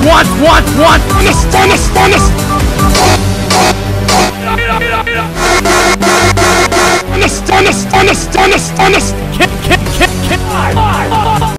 What? What? What? Bonus, bonus, bonus! Bonus, bonus, bonus, bonus, bonus!